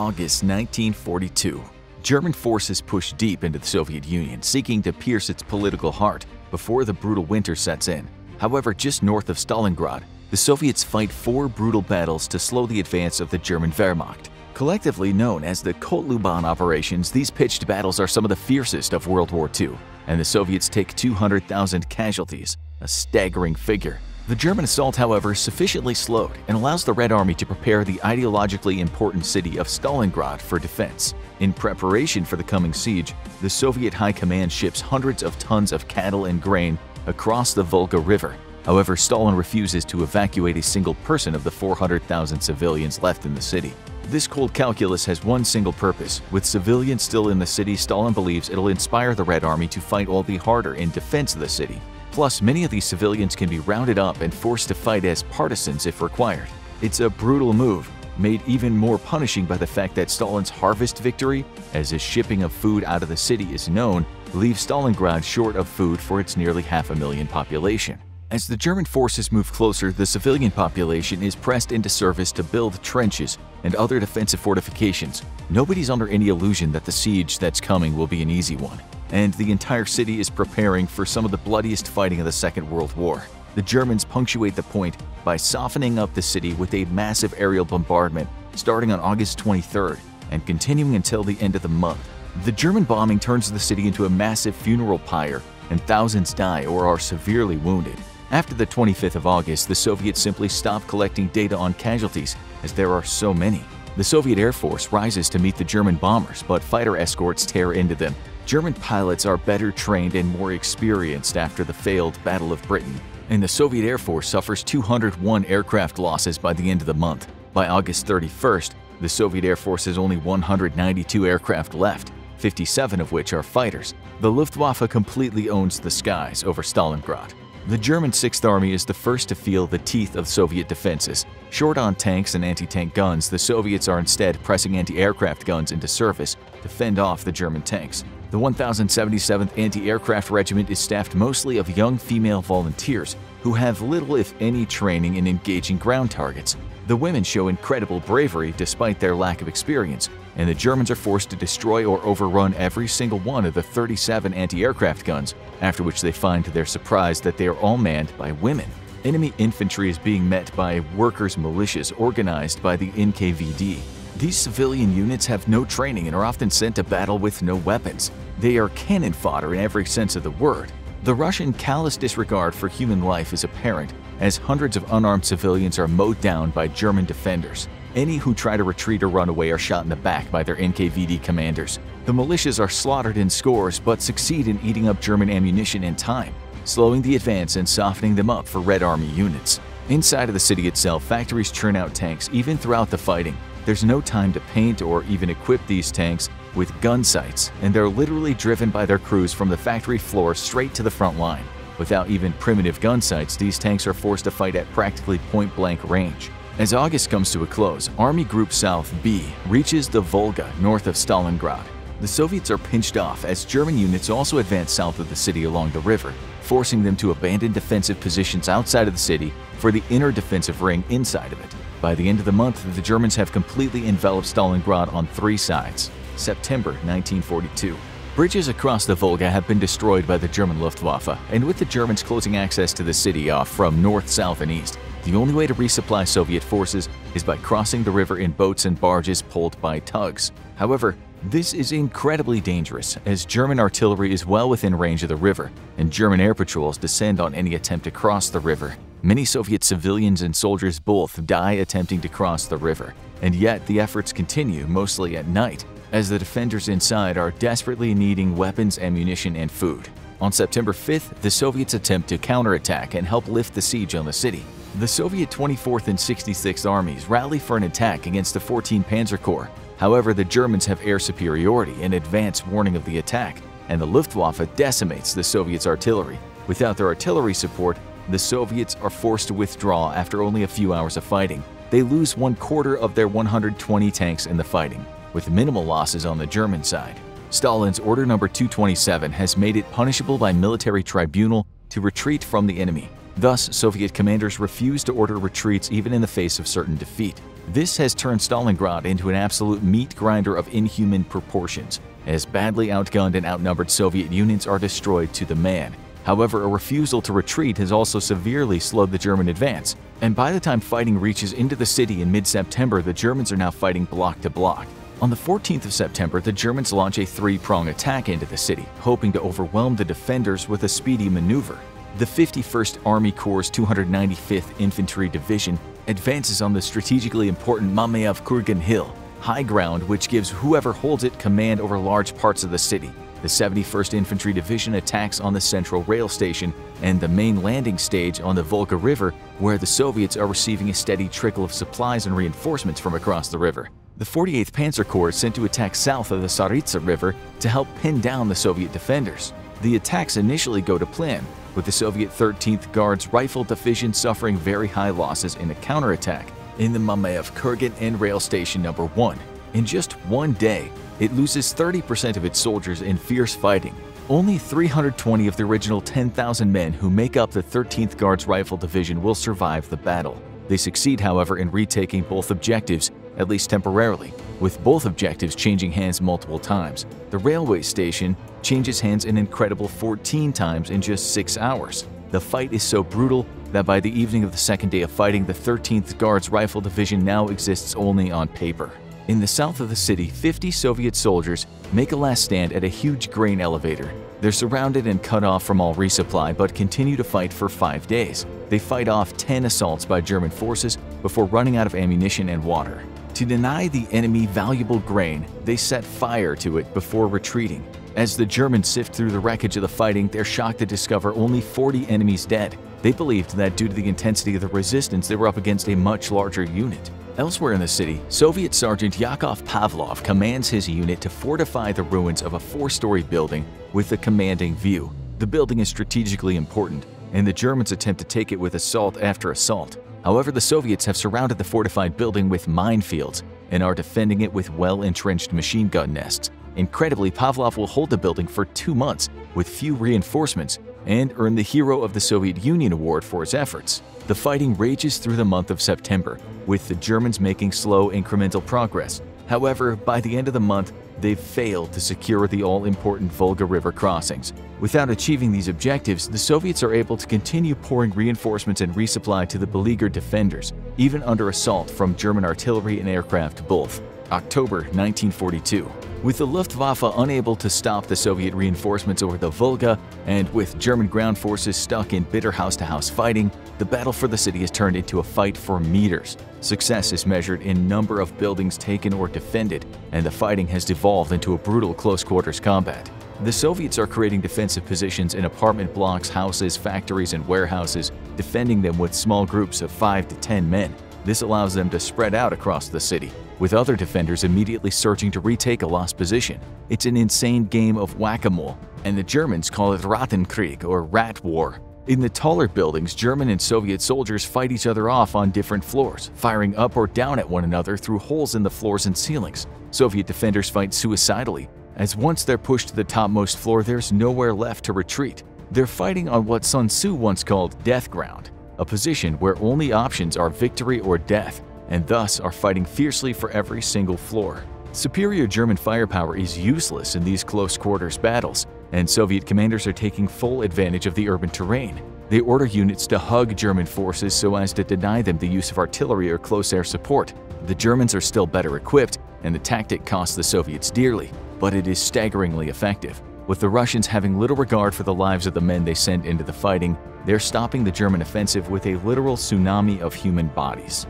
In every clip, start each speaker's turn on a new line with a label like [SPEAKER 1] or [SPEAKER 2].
[SPEAKER 1] August 1942. German forces push deep into the Soviet Union, seeking to pierce its political heart before the brutal winter sets in. However, just north of Stalingrad, the Soviets fight four brutal battles to slow the advance of the German Wehrmacht. Collectively known as the Kotluban operations, these pitched battles are some of the fiercest of World War II, and the Soviets take 200,000 casualties, a staggering figure. The German assault, however, sufficiently slowed and allows the Red Army to prepare the ideologically important city of Stalingrad for defense. In preparation for the coming siege, the Soviet High Command ships hundreds of tons of cattle and grain across the Volga River. However, Stalin refuses to evacuate a single person of the 400,000 civilians left in the city. This cold calculus has one single purpose. With civilians still in the city, Stalin believes it'll inspire the Red Army to fight all the harder in defense of the city. Plus, many of these civilians can be rounded up and forced to fight as partisans if required. It's a brutal move, made even more punishing by the fact that Stalin's harvest victory, as his shipping of food out of the city is known, leaves Stalingrad short of food for its nearly half a million population. As the German forces move closer, the civilian population is pressed into service to build trenches and other defensive fortifications. Nobody's under any illusion that the siege that's coming will be an easy one and the entire city is preparing for some of the bloodiest fighting of the Second World War. The Germans punctuate the point by softening up the city with a massive aerial bombardment starting on August 23rd and continuing until the end of the month. The German bombing turns the city into a massive funeral pyre and thousands die or are severely wounded. After the 25th of August, the Soviets simply stop collecting data on casualties as there are so many. The Soviet Air Force rises to meet the German bombers, but fighter escorts tear into them German pilots are better trained and more experienced after the failed Battle of Britain, and the Soviet Air Force suffers 201 aircraft losses by the end of the month. By August 31st, the Soviet Air Force has only 192 aircraft left, 57 of which are fighters. The Luftwaffe completely owns the skies over Stalingrad. The German Sixth Army is the first to feel the teeth of Soviet defenses. Short on tanks and anti-tank guns, the Soviets are instead pressing anti-aircraft guns into service to fend off the German tanks. The 1077th Anti-Aircraft Regiment is staffed mostly of young female volunteers who have little if any training in engaging ground targets. The women show incredible bravery despite their lack of experience, and the Germans are forced to destroy or overrun every single one of the 37 anti-aircraft guns, after which they find to their surprise that they are all manned by women. Enemy infantry is being met by workers' militias organized by the NKVD, these civilian units have no training and are often sent to battle with no weapons. They are cannon fodder in every sense of the word. The Russian callous disregard for human life is apparent as hundreds of unarmed civilians are mowed down by German defenders. Any who try to retreat or run away are shot in the back by their NKVD commanders. The militias are slaughtered in scores but succeed in eating up German ammunition in time, slowing the advance and softening them up for Red Army units. Inside of the city itself, factories churn out tanks even throughout the fighting, there's no time to paint or even equip these tanks with gun sights, and they're literally driven by their crews from the factory floor straight to the front line. Without even primitive gun sights, these tanks are forced to fight at practically point-blank range. As August comes to a close, Army Group South B reaches the Volga north of Stalingrad. The Soviets are pinched off as German units also advance south of the city along the river, forcing them to abandon defensive positions outside of the city for the inner defensive ring inside of it. By the end of the month, the Germans have completely enveloped Stalingrad on three sides. September 1942. Bridges across the Volga have been destroyed by the German Luftwaffe, and with the Germans closing access to the city off from north, south, and east, the only way to resupply Soviet forces is by crossing the river in boats and barges pulled by tugs. However, this is incredibly dangerous, as German artillery is well within range of the river, and German air patrols descend on any attempt to cross the river. Many Soviet civilians and soldiers both die attempting to cross the river, and yet the efforts continue mostly at night, as the defenders inside are desperately needing weapons, ammunition, and food. On September 5th, the Soviets attempt to counterattack and help lift the siege on the city. The Soviet 24th and 66th armies rally for an attack against the 14th Panzer Corps. However, the Germans have air superiority and advance warning of the attack, and the Luftwaffe decimates the Soviets' artillery. Without their artillery support, the Soviets are forced to withdraw after only a few hours of fighting. They lose one quarter of their 120 tanks in the fighting, with minimal losses on the German side. Stalin's Order Number 227 has made it punishable by military tribunal to retreat from the enemy. Thus, Soviet commanders refuse to order retreats even in the face of certain defeat. This has turned Stalingrad into an absolute meat grinder of inhuman proportions, as badly outgunned and outnumbered Soviet units are destroyed to the man. However, a refusal to retreat has also severely slowed the German advance, and by the time fighting reaches into the city in mid-September, the Germans are now fighting block to block. On the 14th of September, the Germans launch a three-prong attack into the city, hoping to overwhelm the defenders with a speedy maneuver. The 51st Army Corps' 295th Infantry Division advances on the strategically important Mamayev Kurgan Hill, high ground which gives whoever holds it command over large parts of the city. The 71st Infantry Division attacks on the central rail station and the main landing stage on the Volga River, where the Soviets are receiving a steady trickle of supplies and reinforcements from across the river. The 48th Panzer Corps is sent to attack south of the Tsaritsa River to help pin down the Soviet defenders. The attacks initially go to plan, with the Soviet 13th Guards Rifle Division suffering very high losses in a counterattack in the Mamayev Kurgan and Rail Station Number 1. In just one day, it loses 30% of its soldiers in fierce fighting. Only 320 of the original 10,000 men who make up the 13th Guards Rifle Division will survive the battle. They succeed, however, in retaking both objectives, at least temporarily, with both objectives changing hands multiple times. The railway station changes hands an incredible 14 times in just 6 hours. The fight is so brutal that by the evening of the second day of fighting, the 13th Guards Rifle Division now exists only on paper. In the south of the city, 50 Soviet soldiers make a last stand at a huge grain elevator. They're surrounded and cut off from all resupply but continue to fight for five days. They fight off 10 assaults by German forces before running out of ammunition and water. To deny the enemy valuable grain, they set fire to it before retreating. As the Germans sift through the wreckage of the fighting, they're shocked to discover only 40 enemies dead. They believed that due to the intensity of the resistance, they were up against a much larger unit. Elsewhere in the city, Soviet Sergeant Yakov Pavlov commands his unit to fortify the ruins of a four-story building with a commanding view. The building is strategically important, and the Germans attempt to take it with assault after assault. However, the Soviets have surrounded the fortified building with minefields and are defending it with well-entrenched machine gun nests. Incredibly, Pavlov will hold the building for two months with few reinforcements and earn the Hero of the Soviet Union Award for his efforts. The fighting rages through the month of September, with the Germans making slow incremental progress. However, by the end of the month, they've failed to secure the all-important Volga River crossings. Without achieving these objectives, the Soviets are able to continue pouring reinforcements and resupply to the beleaguered defenders, even under assault from German artillery and aircraft both. October 1942 with the Luftwaffe unable to stop the Soviet reinforcements over the Volga, and with German ground forces stuck in bitter house-to-house fighting, the battle for the city has turned into a fight for meters. Success is measured in number of buildings taken or defended, and the fighting has devolved into a brutal close-quarters combat. The Soviets are creating defensive positions in apartment blocks, houses, factories, and warehouses, defending them with small groups of 5 to 10 men. This allows them to spread out across the city, with other defenders immediately searching to retake a lost position. It's an insane game of whack-a-mole, and the Germans call it Rattenkrieg or Rat War. In the taller buildings, German and Soviet soldiers fight each other off on different floors, firing up or down at one another through holes in the floors and ceilings. Soviet defenders fight suicidally, as once they're pushed to the topmost floor, there's nowhere left to retreat. They're fighting on what Sun Tzu once called death ground, a position where only options are victory or death, and thus are fighting fiercely for every single floor. Superior German firepower is useless in these close quarters battles, and Soviet commanders are taking full advantage of the urban terrain. They order units to hug German forces so as to deny them the use of artillery or close air support. The Germans are still better equipped, and the tactic costs the Soviets dearly, but it is staggeringly effective. With the Russians having little regard for the lives of the men they sent into the fighting, they're stopping the German offensive with a literal tsunami of human bodies.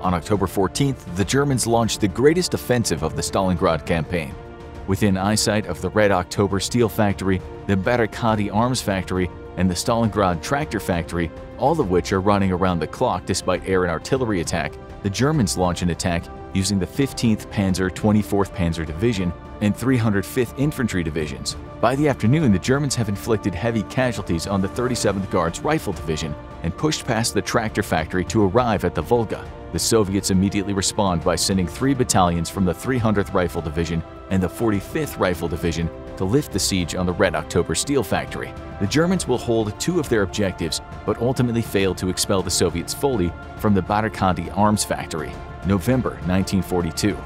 [SPEAKER 1] On October 14th, the Germans launched the greatest offensive of the Stalingrad campaign. Within eyesight of the Red October Steel Factory, the Barrikady Arms Factory, and the Stalingrad Tractor Factory, all of which are running around the clock despite air and artillery attack, the Germans launch an attack using the 15th Panzer 24th Panzer Division and 305th Infantry Divisions. By the afternoon, the Germans have inflicted heavy casualties on the 37th Guards Rifle Division and pushed past the tractor factory to arrive at the Volga. The Soviets immediately respond by sending three battalions from the 300th Rifle Division and the 45th Rifle Division to lift the siege on the Red October Steel Factory. The Germans will hold two of their objectives, but ultimately fail to expel the Soviets fully from the Barrikady Arms Factory. November 1942.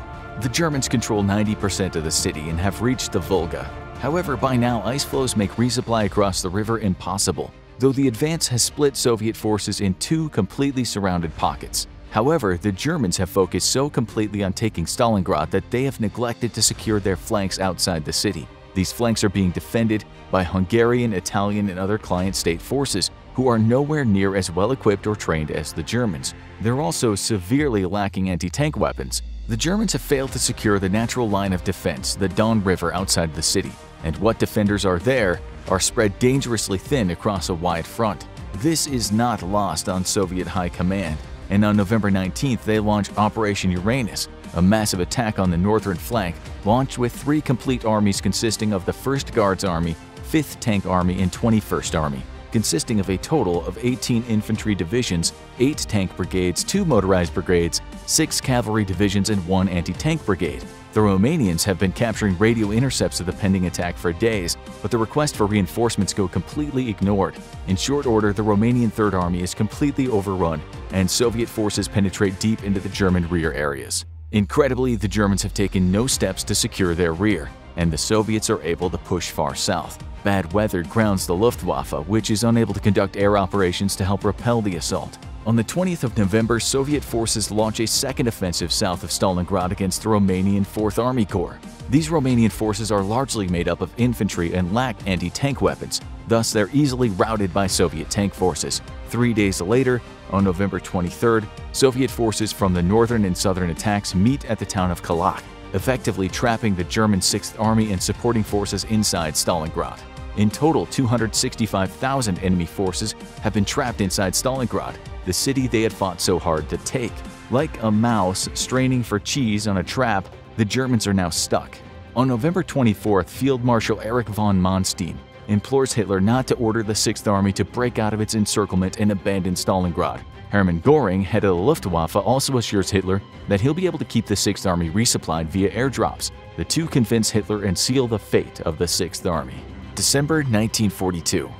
[SPEAKER 1] The Germans control 90% of the city and have reached the Volga. However, by now ice floes make resupply across the river impossible, though the advance has split Soviet forces in two completely surrounded pockets. However, the Germans have focused so completely on taking Stalingrad that they have neglected to secure their flanks outside the city. These flanks are being defended by Hungarian, Italian, and other client state forces who are nowhere near as well equipped or trained as the Germans. They're also severely lacking anti-tank weapons. The Germans have failed to secure the natural line of defense, the Don River outside the city, and what defenders are there are spread dangerously thin across a wide front. This is not lost on Soviet high command, and on November 19th they launch Operation Uranus, a massive attack on the northern flank launched with three complete armies consisting of the 1st Guards Army, 5th Tank Army, and 21st Army, consisting of a total of 18 infantry divisions, 8 tank brigades, 2 motorized brigades, 6 cavalry divisions, and 1 anti-tank brigade. The Romanians have been capturing radio intercepts of the pending attack for days, but the request for reinforcements go completely ignored. In short order, the Romanian Third Army is completely overrun, and Soviet forces penetrate deep into the German rear areas. Incredibly, the Germans have taken no steps to secure their rear, and the Soviets are able to push far south. Bad weather grounds the Luftwaffe, which is unable to conduct air operations to help repel the assault. On the 20th of November, Soviet forces launch a second offensive south of Stalingrad against the Romanian 4th Army Corps. These Romanian forces are largely made up of infantry and lack anti-tank weapons, thus they're easily routed by Soviet tank forces. Three days later, on November 23rd, Soviet forces from the northern and southern attacks meet at the town of Kalach, effectively trapping the German 6th Army and supporting forces inside Stalingrad. In total, 265,000 enemy forces have been trapped inside Stalingrad, the city they had fought so hard to take. Like a mouse straining for cheese on a trap, the Germans are now stuck. On November 24th, Field Marshal Erich von Manstein implores Hitler not to order the Sixth Army to break out of its encirclement and abandon Stalingrad. Hermann Göring, head of the Luftwaffe, also assures Hitler that he'll be able to keep the Sixth Army resupplied via airdrops. The two convince Hitler and seal the fate of the Sixth Army. December 1942.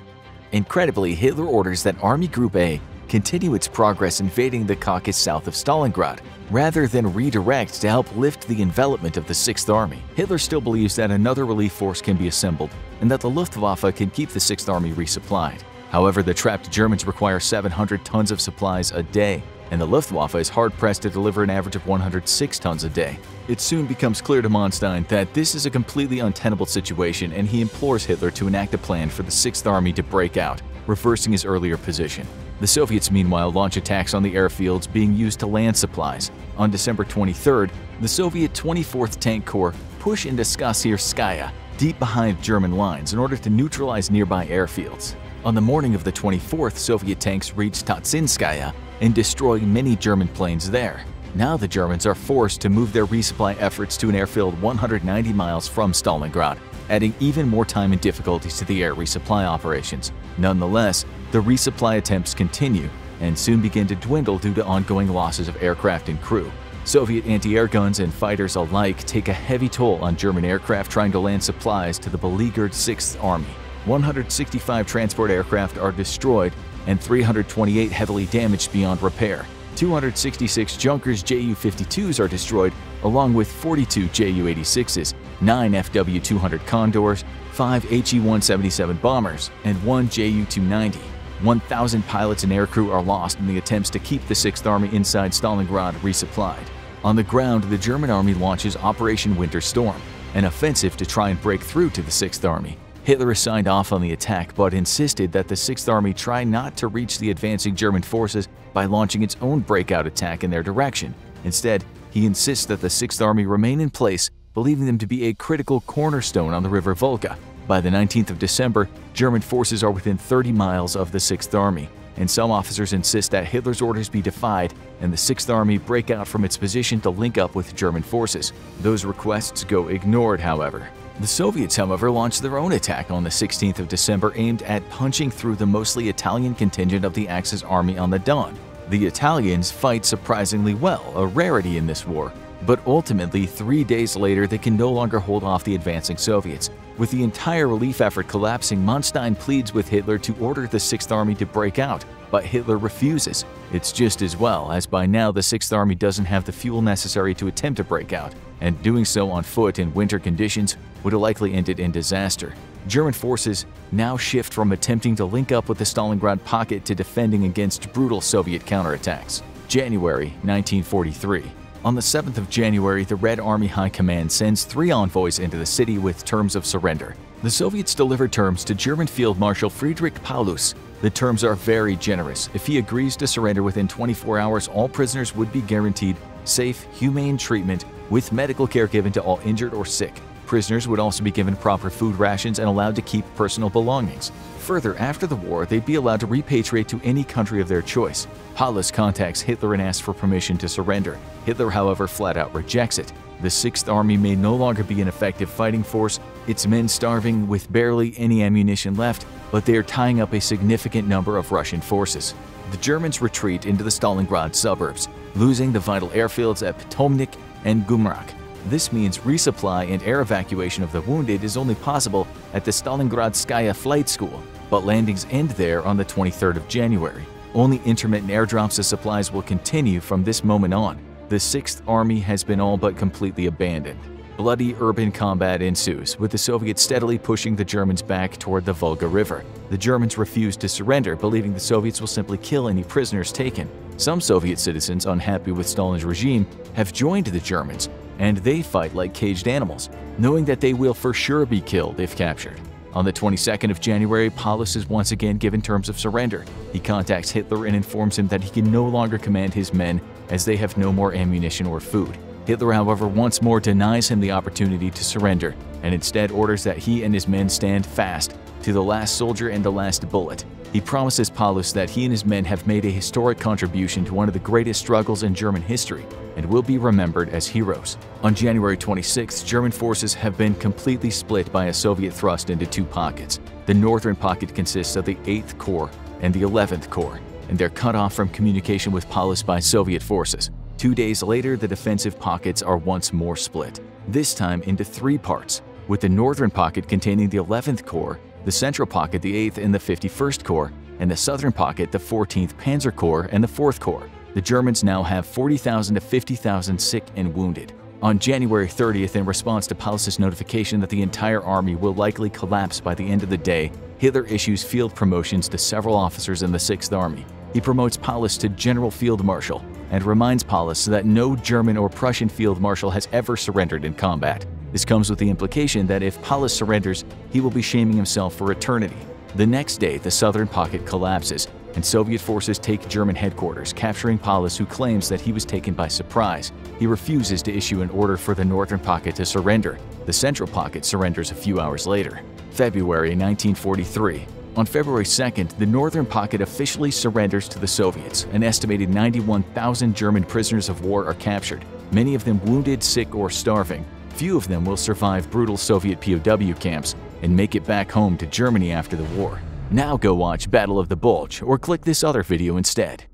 [SPEAKER 1] Incredibly, Hitler orders that Army Group A continue its progress invading the Caucasus south of Stalingrad, rather than redirect to help lift the envelopment of the Sixth Army. Hitler still believes that another relief force can be assembled and that the Luftwaffe can keep the Sixth Army resupplied. However, the trapped Germans require 700 tons of supplies a day, and the Luftwaffe is hard-pressed to deliver an average of 106 tons a day. It soon becomes clear to Manstein that this is a completely untenable situation and he implores Hitler to enact a plan for the Sixth Army to break out, reversing his earlier position. The Soviets meanwhile launch attacks on the airfields being used to land supplies. On December 23rd, the Soviet 24th Tank Corps push into Skasirskaya, deep behind German lines in order to neutralize nearby airfields. On the morning of the 24th, Soviet tanks reach Tatsinskaya and destroy many German planes there. Now the Germans are forced to move their resupply efforts to an airfield 190 miles from Stalingrad, adding even more time and difficulties to the air resupply operations. Nonetheless, the resupply attempts continue and soon begin to dwindle due to ongoing losses of aircraft and crew. Soviet anti-air guns and fighters alike take a heavy toll on German aircraft trying to land supplies to the beleaguered 6th Army. 165 transport aircraft are destroyed and 328 heavily damaged beyond repair. 266 Junkers Ju-52s are destroyed, along with 42 Ju-86s, 9 FW-200 Condors, 5 HE-177 bombers, and 1 Ju-290. 1,000 pilots and aircrew are lost in the attempts to keep the 6th Army inside Stalingrad resupplied. On the ground, the German Army launches Operation Winter Storm, an offensive to try and break through to the 6th Army. Hitler signed off on the attack but insisted that the 6th Army try not to reach the advancing German forces by launching its own breakout attack in their direction. Instead, he insists that the 6th Army remain in place, believing them to be a critical cornerstone on the River Volga. By the 19th of December, German forces are within 30 miles of the 6th Army, and some officers insist that Hitler's orders be defied and the 6th Army break out from its position to link up with German forces. Those requests go ignored, however. The Soviets, however, launched their own attack on the 16th of December aimed at punching through the mostly Italian contingent of the Axis army on the Don. The Italians fight surprisingly well, a rarity in this war, But ultimately, three days later, they can no longer hold off the advancing Soviets. With the entire relief effort collapsing, Manstein pleads with Hitler to order the Sixth Army to break out, but Hitler refuses. It's just as well, as by now the Sixth Army doesn't have the fuel necessary to attempt a breakout, and doing so on foot in winter conditions would have likely ended in disaster. German forces now shift from attempting to link up with the Stalingrad pocket to defending against brutal Soviet counterattacks. January 1943. On the 7th of January, the Red Army High Command sends three envoys into the city with terms of surrender. The Soviets deliver terms to German Field Marshal Friedrich Paulus. The terms are very generous. If he agrees to surrender within 24 hours, all prisoners would be guaranteed safe, humane treatment with medical care given to all injured or sick. Prisoners would also be given proper food rations and allowed to keep personal belongings. Further, after the war, they'd be allowed to repatriate to any country of their choice. Paulus contacts Hitler and asks for permission to surrender. Hitler, however, flat out rejects it. The Sixth Army may no longer be an effective fighting force, its men starving with barely any ammunition left, but they are tying up a significant number of Russian forces. The Germans retreat into the Stalingrad suburbs, losing the vital airfields at Pitomnik and Gumrak. This means resupply and air evacuation of the wounded is only possible at the Stalingradskaya Flight School, but landings end there on the 23rd of January. Only intermittent airdrops of supplies will continue from this moment on. The 6th Army has been all but completely abandoned. Bloody urban combat ensues, with the Soviets steadily pushing the Germans back toward the Volga River. The Germans refuse to surrender, believing the Soviets will simply kill any prisoners taken. Some Soviet citizens, unhappy with Stalin's regime, have joined the Germans, and they fight like caged animals, knowing that they will for sure be killed if captured. On the 22nd of January, Paulus is once again given terms of surrender. He contacts Hitler and informs him that he can no longer command his men as they have no more ammunition or food. Hitler, however, once more denies him the opportunity to surrender and instead orders that he and his men stand fast to the last soldier and the last bullet. He promises Paulus that he and his men have made a historic contribution to one of the greatest struggles in German history and will be remembered as heroes. On January 26, German forces have been completely split by a Soviet thrust into two pockets. The northern pocket consists of the 8th Corps and the 11th Corps, and they're cut off from communication with Paulus by Soviet forces. Two days later, the defensive pockets are once more split, this time into three parts, with the northern pocket containing the 11th Corps the Central Pocket the 8th and the 51st Corps, and the Southern Pocket the 14th Panzer Corps and the 4th Corps. The Germans now have 40,000 to 50,000 sick and wounded. On January 30th, in response to Paulus's notification that the entire army will likely collapse by the end of the day, Hitler issues field promotions to several officers in the 6th Army. He promotes Paulus to General Field Marshal and reminds Paulus that no German or Prussian Field Marshal has ever surrendered in combat. This comes with the implication that if Paulus surrenders, he will be shaming himself for eternity. The next day, the southern pocket collapses, and Soviet forces take German headquarters, capturing Paulus, who claims that he was taken by surprise. He refuses to issue an order for the northern pocket to surrender. The central pocket surrenders a few hours later. February 1943. On February 2nd, the northern pocket officially surrenders to the Soviets. An estimated 91,000 German prisoners of war are captured, many of them wounded, sick, or starving. Few of them will survive brutal Soviet POW camps and make it back home to Germany after the war. Now go watch Battle of the Bulge or click this other video instead.